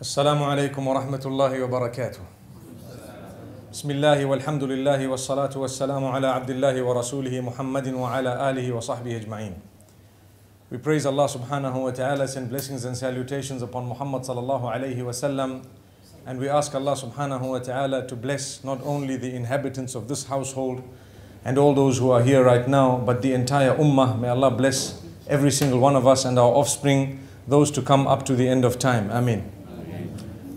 السلام عليكم ورحمة الله وبركاته. بسم الله والحمد لله والصلاة والسلام على عبد الله ورسوله محمد وعلى آله وصحبه أجمعين. We praise Allah subhanahu wa ta'ala, send blessings and salutations upon Muhammad sallallahu alayhi wa sallam. And we ask Allah subhanahu wa ta'ala to bless not only the inhabitants of this household and all those who are here right now, but the entire ummah. May Allah bless every single one of us and our offspring, those to come up to the end of time. Ameen.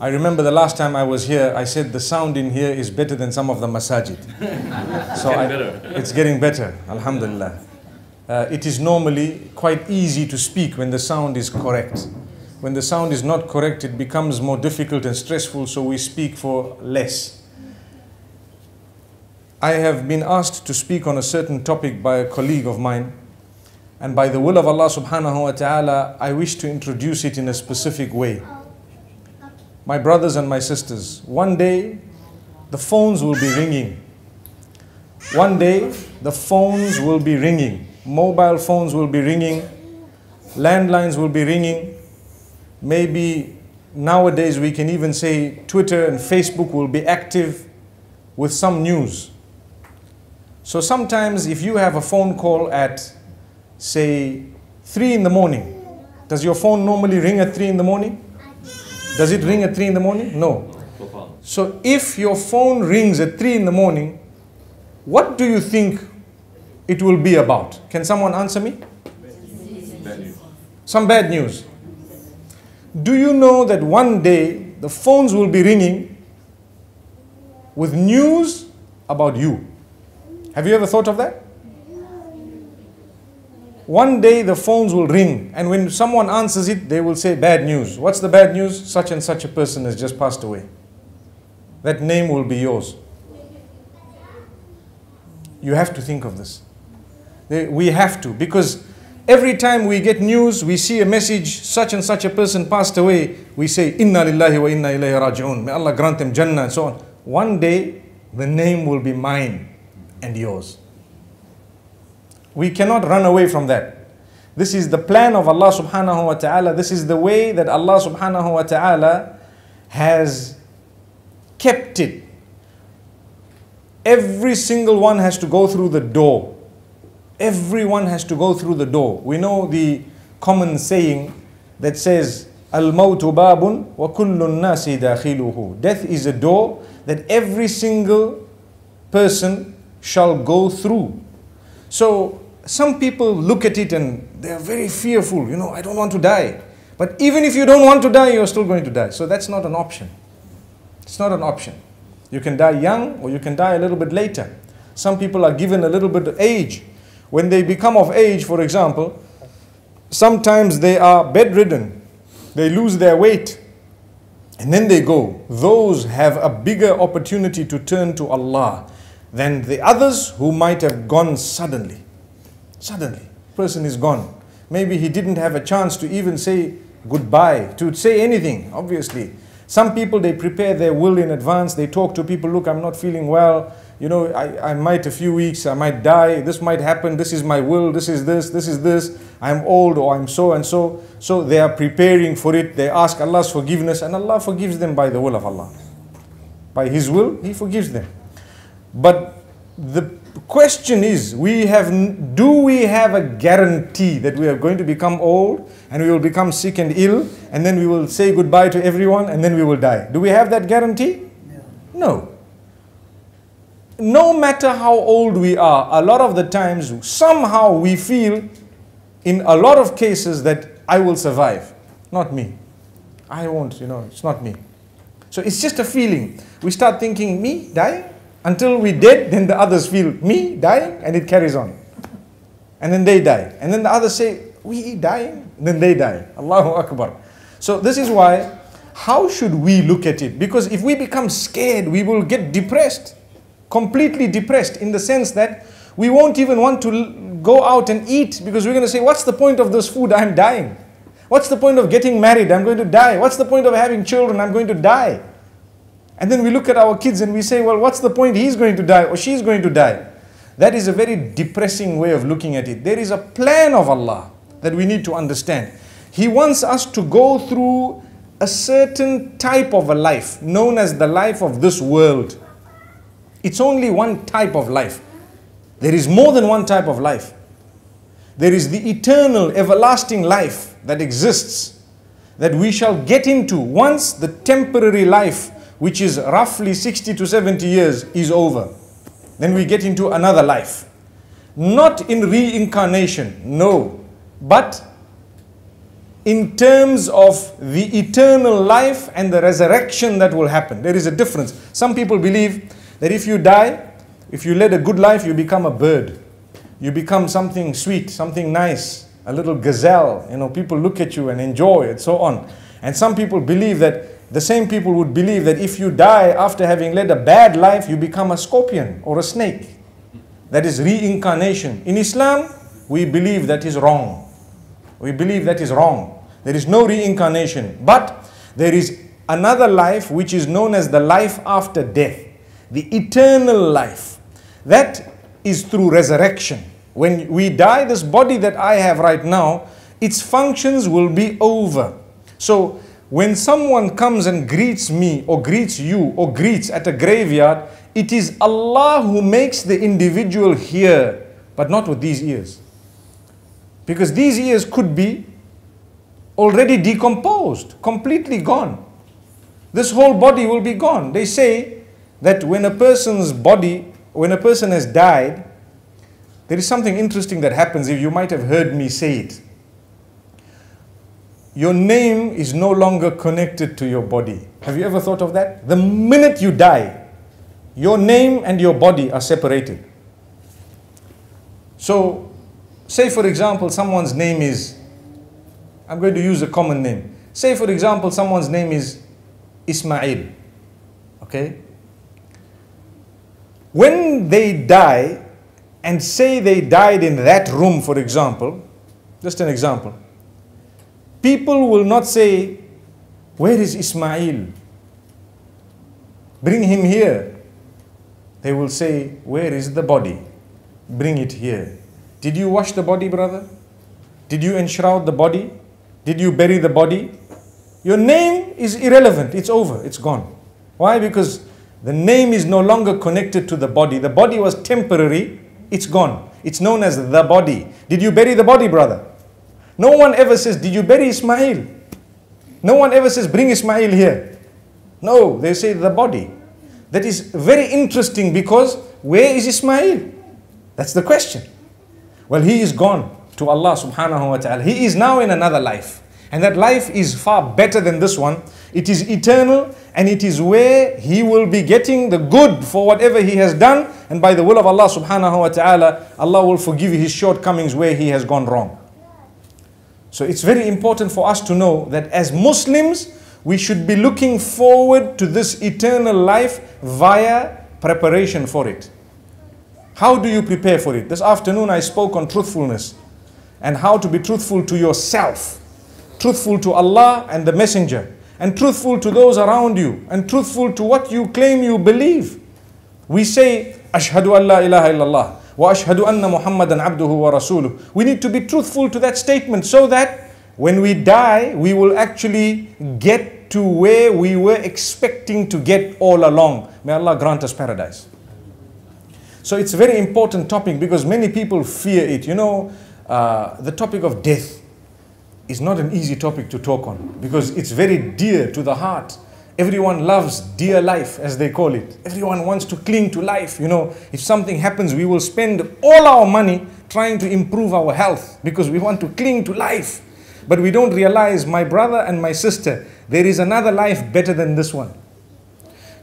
I remember the last time I was here, I said the sound in here is better than some of the masajid. so I, it's getting better, alhamdulillah. Uh, it is normally quite easy to speak when the sound is correct. When the sound is not correct, it becomes more difficult and stressful, so we speak for less. I have been asked to speak on a certain topic by a colleague of mine, and by the will of Allah subhanahu wa ta'ala, I wish to introduce it in a specific way. My brothers and my sisters, one day the phones will be ringing. One day the phones will be ringing. Mobile phones will be ringing. Landlines will be ringing. Maybe nowadays we can even say Twitter and Facebook will be active with some news. So sometimes if you have a phone call at say 3 in the morning, does your phone normally ring at 3 in the morning? Does it ring at 3 in the morning? No. So if your phone rings at 3 in the morning, what do you think it will be about? Can someone answer me? Some bad news. Do you know that one day the phones will be ringing with news about you? Have you ever thought of that? One day the phones will ring, and when someone answers it, they will say bad news. What's the bad news? Such and such a person has just passed away. That name will be yours. You have to think of this. We have to, because every time we get news, we see a message, such and such a person passed away, we say, Inna lillahi wa inna ilayhi raji'un. May Allah grant them Jannah and so on. One day, the name will be mine and yours. We cannot run away from that. This is the plan of Allah subhanahu wa ta'ala. This is the way that Allah subhanahu wa ta'ala has kept it. Every single one has to go through the door. Everyone has to go through the door. We know the common saying that says, Al-mawtu babun wa kullu nasi dakhiluhu. Death is a door that every single person shall go through. So some people look at it and they are very fearful. You know, I don't want to die. But even if you don't want to die, you're still going to die. So that's not an option. It's not an option. You can die young or you can die a little bit later. Some people are given a little bit of age. When they become of age, for example, sometimes they are bedridden. They lose their weight. And then they go. Those have a bigger opportunity to turn to Allah than the others who might have gone suddenly. Suddenly, person is gone. Maybe he didn't have a chance to even say goodbye, to say anything, obviously. Some people, they prepare their will in advance. They talk to people, look, I'm not feeling well. You know, I, I might a few weeks, I might die. This might happen. This is my will. This is this. This is this. I'm old or I'm so and so. So they are preparing for it. They ask Allah's forgiveness and Allah forgives them by the will of Allah. By His will, He forgives them. But the question is we have do we have a guarantee that we are going to become old and we will become sick and ill and then we will say goodbye to everyone and then we will die? Do we have that guarantee? No. No. Matter how old we are a lot of the times somehow we feel in a lot of cases that i will survive not me. I won't you know it's not me. So it's just a feeling. We start thinking me dying until we dead, then the others feel me dying, and it carries on. And then they die. And then the others say, we dying, then they die. Allahu Akbar. So this is why, how should we look at it? Because if we become scared, we will get depressed. Completely depressed in the sense that we won't even want to go out and eat because we're going to say, what's the point of this food? I'm dying. What's the point of getting married? I'm going to die. What's the point of having children? I'm going to die. And then we look at our kids and we say, well, what's the point? He's going to die or she's going to die. That is a very depressing way of looking at it. There is a plan of Allah that we need to understand. He wants us to go through a certain type of a life known as the life of this world. It's only one type of life. There is more than one type of life. There is the eternal, everlasting life that exists that we shall get into once the temporary life, which is roughly 60 to 70 years, is over. Then we get into another life. Not in reincarnation, no, but in terms of the eternal life and the resurrection that will happen. There is a difference. Some people believe that if you die, if you lead a good life, you become a bird. You become something sweet, something nice, a little gazelle. You know, people look at you and enjoy it, so on. And some people believe that the same people would believe that if you die after having led a bad life, you become a scorpion or a snake. That is reincarnation. In Islam, we believe that is wrong. We believe that is wrong. There is no reincarnation. But there is another life which is known as the life after death, the eternal life. That is through resurrection. When we die, this body that I have right now, its functions will be over. So when someone comes and greets me or greets you or greets at a graveyard, it is Allah who makes the individual hear, but not with these ears. Because these ears could be already decomposed, completely gone. This whole body will be gone. They say that when a person's body, when a person has died, there is something interesting that happens if you might have heard me say it. Your name is no longer connected to your body. Have you ever thought of that? The minute you die, your name and your body are separated. So, say for example, someone's name is I'm going to use a common name. Say, for example, someone's name is Ismail. Okay? When they die, and say they died in that room, for example, just an example, people will not say, Where is Ismail? Bring him here. They will say, Where is the body? Bring it here. Did you wash the body, brother? Did you enshroud the body? Did you bury the body? Your name is irrelevant. It's over. It's gone. Why? Because the name is no longer connected to the body. The body was temporary. It's gone. It's known as the body. Did you bury the body, brother? No one ever says, Did you bury Ismail? No one ever says, Bring Ismail here. No, they say the body. That is very interesting because where is Ismail? That's the question. Well, he is gone to Allah subhanahu wa ta'ala. He is now in another life. And that life is far better than this one. It is eternal and it is where he will be getting the good for whatever he has done. And by the will of Allah subhanahu wa ta'ala, Allah will forgive his shortcomings where he has gone wrong. So it's very important for us to know that as Muslims, we should be looking forward to this eternal life via preparation for it. How do you prepare for it? This afternoon I spoke on truthfulness and how to be truthful to yourself, truthful to Allah and the Messenger, and truthful to those around you, and truthful to what you claim you believe. We say, Ashhadu an la ilaha illallah, anna Muhammadan abduhu wa rasuluh. We need to be truthful to that statement so that when we die, we will actually get to where we were expecting to get all along. May Allah grant us paradise. So it's a very important topic because many people fear it. You know, uh, the topic of death is not an easy topic to talk on because it's very dear to the heart. Everyone loves dear life, as they call it. Everyone wants to cling to life. You know, if something happens, we will spend all our money trying to improve our health because we want to cling to life. But we don't realize, my brother and my sister, there is another life better than this one.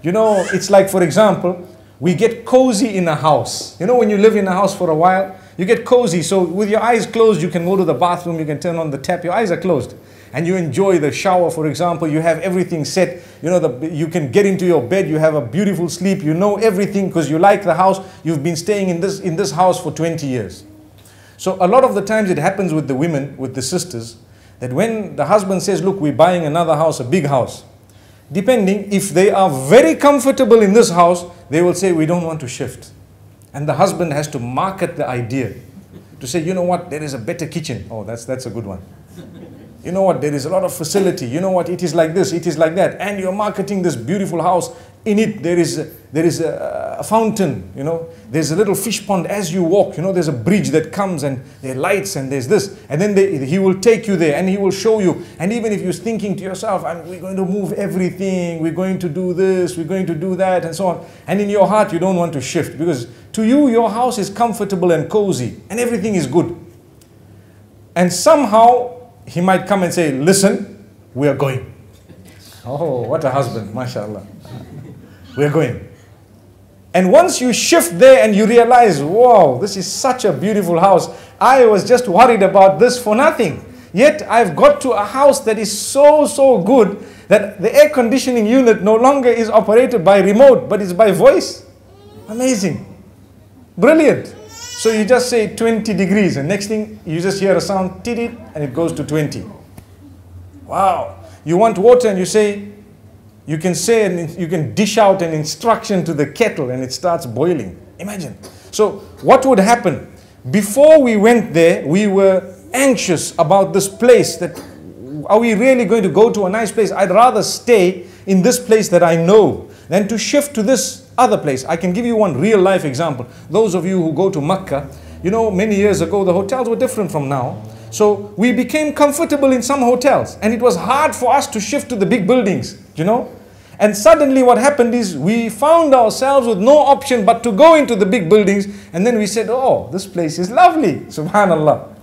You know, it's like, for example, we get cozy in a house. You know, when you live in a house for a while, you get cozy. So with your eyes closed, you can go to the bathroom, you can turn on the tap, your eyes are closed. And you enjoy the shower, for example, you have everything set. You know, the, you can get into your bed, you have a beautiful sleep, you know everything because you like the house. You've been staying in this, in this house for 20 years. So a lot of the times it happens with the women, with the sisters, that when the husband says, look, we're buying another house, a big house, depending, if they are very comfortable in this house, they will say, we don't want to shift. And the husband has to market the idea to say, you know what, there is a better kitchen. Oh, that's, that's a good one. You know what, there is a lot of facility, you know what, it is like this, it is like that, and you're marketing this beautiful house. In it, there is a, there is a, a fountain, you know, there's a little fish pond as you walk, you know, there's a bridge that comes and there are lights and there's this, and then they, he will take you there and he will show you. And even if you're thinking to yourself, we're going to move everything, we're going to do this, we're going to do that, and so on, and in your heart, you don't want to shift because to you, your house is comfortable and cozy and everything is good. And somehow, he might come and say, Listen, we are going. Oh. oh, what a husband, mashallah. We are going. And once you shift there and you realize, wow, this is such a beautiful house. I was just worried about this for nothing. Yet I've got to a house that is so, so good that the air conditioning unit no longer is operated by remote, but it's by voice. Amazing. Brilliant. So you just say 20 degrees, and next thing you just hear a sound, did it, and it goes to 20. Wow. You want water, and you say, you can say, and you can dish out an instruction to the kettle, and it starts boiling. Imagine. So, what would happen? Before we went there, we were anxious about this place that are we really going to go to a nice place? I'd rather stay in this place that I know than to shift to this other place. I can give you one real life example. Those of you who go to Mecca, you know, many years ago, the hotels were different from now. So we became comfortable in some hotels and it was hard for us to shift to the big buildings, you know. And suddenly what happened is we found ourselves with no option but to go into the big buildings and then we said, oh, this place is lovely, subhanallah.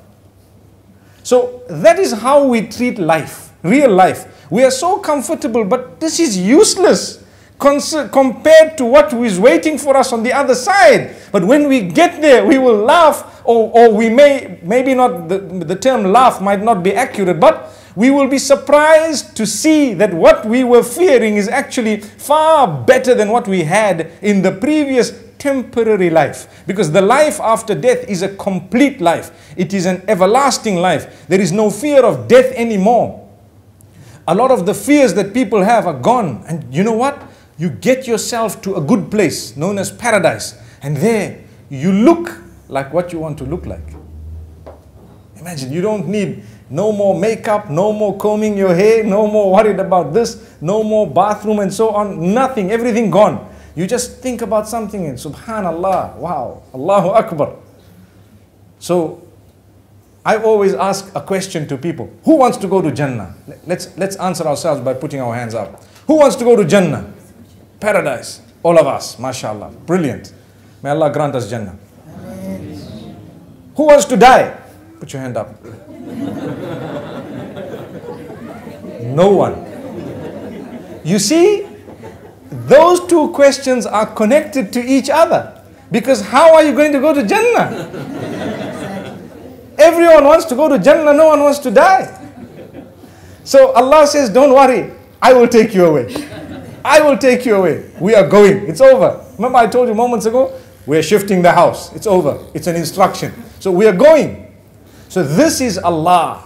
So that is how we treat life, real life. We are so comfortable but this is useless compared to what is waiting for us on the other side. But when we get there, we will laugh, or, or we may, maybe not, the, the term laugh might not be accurate, but we will be surprised to see that what we were fearing is actually far better than what we had in the previous temporary life. Because the life after death is a complete life, it is an everlasting life. There is no fear of death anymore. A lot of the fears that people have are gone. And you know what? You get yourself to a good place known as paradise, and there you look like what you want to look like. Imagine you don't need no more makeup, no more combing your hair, no more worried about this, no more bathroom and so on, nothing, everything gone. You just think about something and subhanallah, wow, Allahu Akbar. So I always ask a question to people. Who wants to go to Jannah? Let's, let's answer ourselves by putting our hands up. Who wants to go to Jannah? Paradise. All of us, mashallah. Brilliant. May Allah grant us Jannah. Who wants to die? Put your hand up. no one. You see, those two questions are connected to each other. Because how are you going to go to Jannah? Everyone wants to go to Jannah, no one wants to die. So Allah says, Don't worry, I will take you away. I will take you away. We are going. It's over. Remember, I told you moments ago? We're shifting the house. It's over. It's an instruction. So we are going. So this is Allah.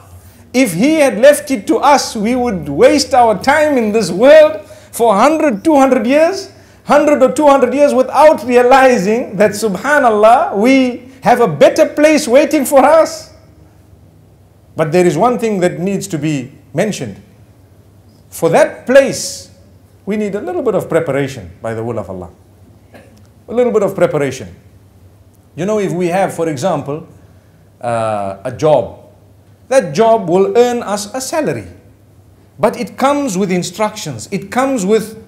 If He had left it to us, we would waste our time in this world for 100, 200 years, 100 or 200 years without realizing that, subhanallah, we have a better place waiting for us. But there is one thing that needs to be mentioned. For that place, we need a little bit of preparation by the will of Allah. A little bit of preparation. You know, if we have, for example, uh, a job, that job will earn us a salary. But it comes with instructions, it comes with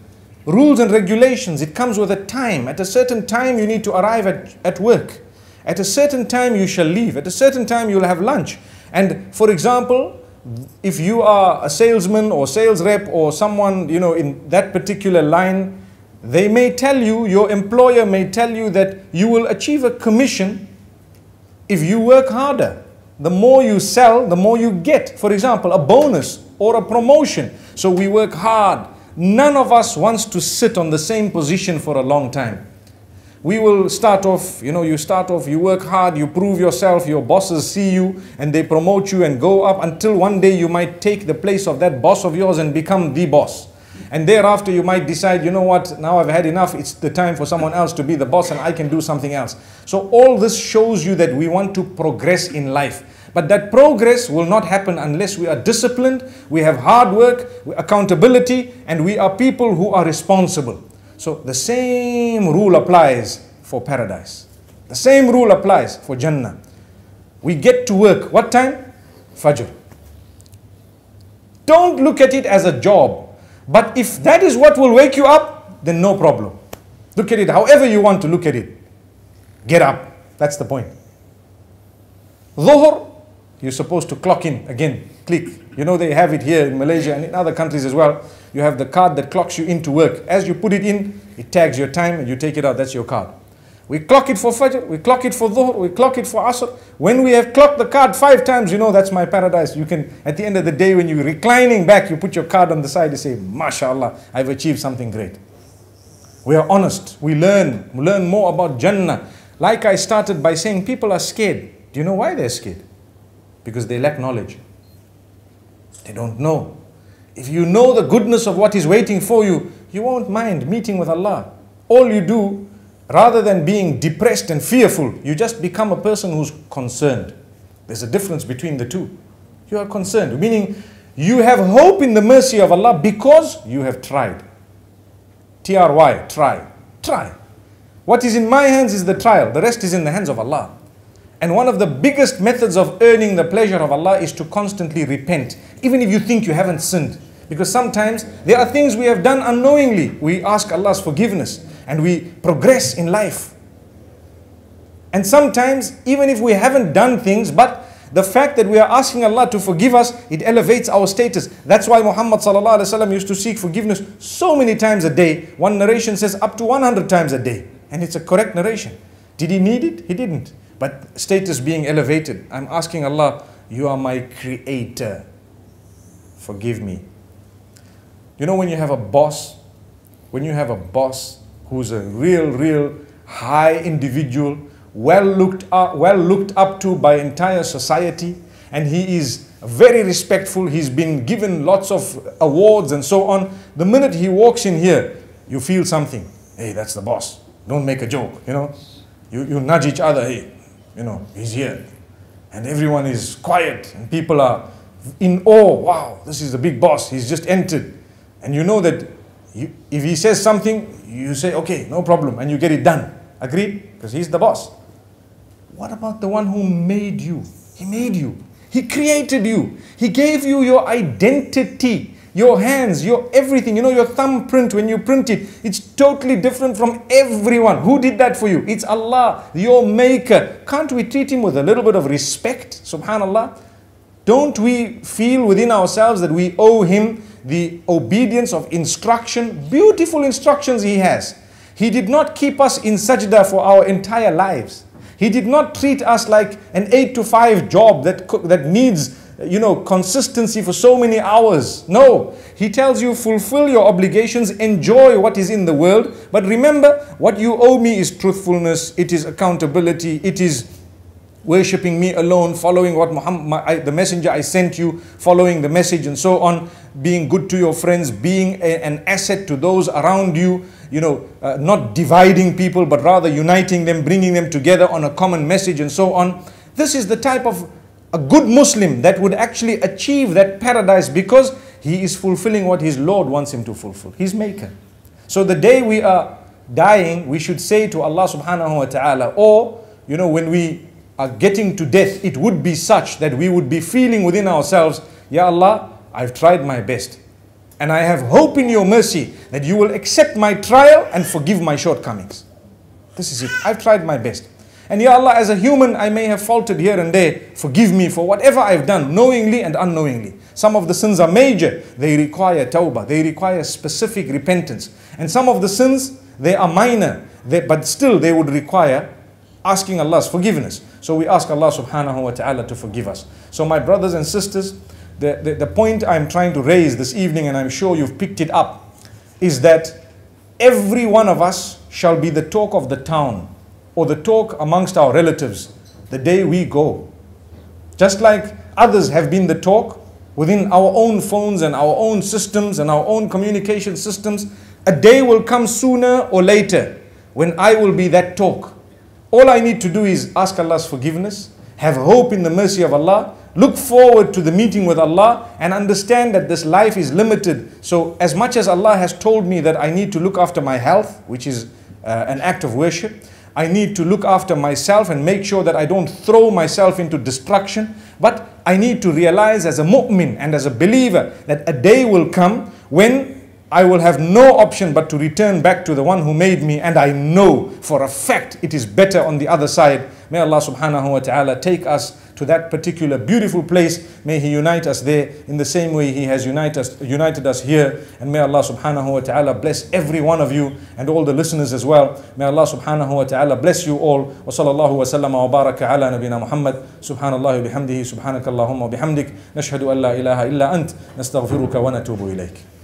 rules and regulations, it comes with a time. At a certain time, you need to arrive at, at work. At a certain time, you shall leave. At a certain time, you'll have lunch. And for example, if you are a salesman or sales rep or someone, you know, in that particular line, they may tell you, your employer may tell you that you will achieve a commission if you work harder. The more you sell, the more you get. For example, a bonus or a promotion. So we work hard. None of us wants to sit on the same position for a long time we will start off, you know, you start off, you work hard, you prove yourself, your bosses see you and they promote you and go up until one day you might take the place of that boss of yours and become the boss. And thereafter you might decide, you know what, now I've had enough, it's the time for someone else to be the boss and I can do something else. So all this shows you that we want to progress in life. But that progress will not happen unless we are disciplined, we have hard work, accountability, and we are people who are responsible. So the same rule applies for paradise. The same rule applies for Jannah. We get to work. What time? Fajr. Don't look at it as a job. But if that is what will wake you up, then no problem. Look at it however you want to look at it. Get up. That's the point. Dhuhr, you're supposed to clock in again, click. You know they have it here in Malaysia and in other countries as well. You have the card that clocks you into work. As you put it in, it tags your time and you take it out. That's your card. We clock it for Fajr, we clock it for Dhuhr, we clock it for Asr. When we have clocked the card five times, you know that's my paradise. You can, at the end of the day, when you're reclining back, you put your card on the side, you say, MashaAllah, I've achieved something great. We are honest, we learn, we learn more about Jannah. Like I started by saying, people are scared. Do you know why they're scared? Because they lack knowledge. They don't know. If you know the goodness of what is waiting for you, you won't mind meeting with Allah. All you do Rather than being depressed and fearful, you just become a person who's concerned. There's a difference between the two. You are concerned, meaning you have hope in the mercy of Allah because you have tried. T-R-Y, try. Try. What is in my hands is the trial. The rest is in the hands of Allah. And one of the biggest methods of earning the pleasure of Allah is to constantly repent. Even if you think you haven't sinned. Because sometimes there are things we have done unknowingly. We ask Allah's forgiveness and we progress in life. And sometimes, even if we haven't done things, but the fact that we are asking Allah to forgive us, it elevates our status. That's why Muhammad used to seek forgiveness so many times a day. One narration says up to 100 times a day. And it's a correct narration. Did he need it? He didn't. But status being elevated, I'm asking Allah, You are my creator. Forgive me. You know, when you have a boss, when you have a boss who's a real, real high individual, well looked up, well looked up to by entire society, and he is very respectful. He's been given lots of awards and so on. The minute he walks in here, you feel something. Hey, that's the boss. Don't make a joke, you know. You, you nudge each other, hey, you know, he's here. And everyone is quiet and people are in awe. Wow, this is the big boss. He's just entered. And you know that you, if he says something, you say, okay, no problem, and you get it done. Agreed? Because he's the boss. What about the one who made you? He made you. He created you. He gave you your identity, your hands, your everything. You know, your thumbprint, when you print it, it's totally different from everyone. Who did that for you? It's Allah, your maker. Can't we treat him with a little bit of respect? Subhanallah. Don't we feel within ourselves that we owe him the obedience of instruction, beautiful instructions he has. He did not keep us in sajda for our entire lives. He did not treat us like an 8 to 5 job that, that needs you know, consistency for so many hours. No, he tells you fulfill your obligations, enjoy what is in the world, but remember what you owe me is truthfulness, it is accountability, it is worshipping me alone, following what Muhammad, the messenger I sent you, following the message and so on, being good to your friends, being a, an asset to those around you, you know, uh, not dividing people, but rather uniting them, bringing them together on a common message and so on. This is the type of a good Muslim that would actually achieve that paradise because he is fulfilling what his Lord wants him to fulfill, his maker. So the day we are dying, we should say to Allah subhanahu wa ta'ala, or, you know, when we are getting to death, it would be such that we would be feeling within ourselves, Ya Allah, I've tried my best. And I have hope in your mercy that you will accept my trial and forgive my shortcomings. This is it. I've tried my best. And Ya Allah, as a human, I may have faltered here and there. Forgive me for whatever I've done, knowingly and unknowingly. Some of the sins are major. They require tawbah. They require specific repentance. And some of the sins, they are minor. They, but still, they would require asking Allah's forgiveness. So we ask Allah subhanahu wa ta'ala to forgive us. So my brothers and sisters, the, the, the point I'm trying to raise this evening, and I'm sure you've picked it up, is that every one of us shall be the talk of the town or the talk amongst our relatives the day we go. Just like others have been the talk within our own phones and our own systems and our own communication systems, a day will come sooner or later when I will be that talk all I need to do is ask Allah's forgiveness have hope in the mercy of Allah, look forward to the meeting with Allah, and understand that this life is limited. So, as much as Allah has told me that I need to look after my health, which is uh, an act of worship, I need to look after myself and make sure that I don't throw myself into destruction. But I need to realize as a mu'min and as a believer that a day will come when I will have no option but to return back to the one who made me and I know for a fact it is better on the other side. May Allah subhanahu wa ta'ala take us to that particular beautiful place. May He unite us there in the same way He has united us, united us here. And may Allah subhanahu wa ta'ala bless every one of you and all the listeners as well. May Allah subhanahu wa ta'ala bless you all. Wa sallallahu wa sallam wa baraka ala nabina Muhammad. Subhanallah bihamdihi subhanakallahumma bihamdik. Nashhadu an la ilaha illa ant. Nastaghfiruka wa natubu ilayk.